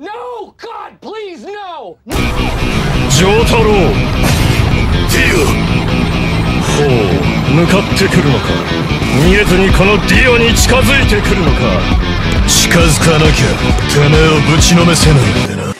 No! God, 太郎ディオほう向かってくるのか見えずにこのディオに近づいてくるのか近づかなきゃてめえをぶちのめせないんでな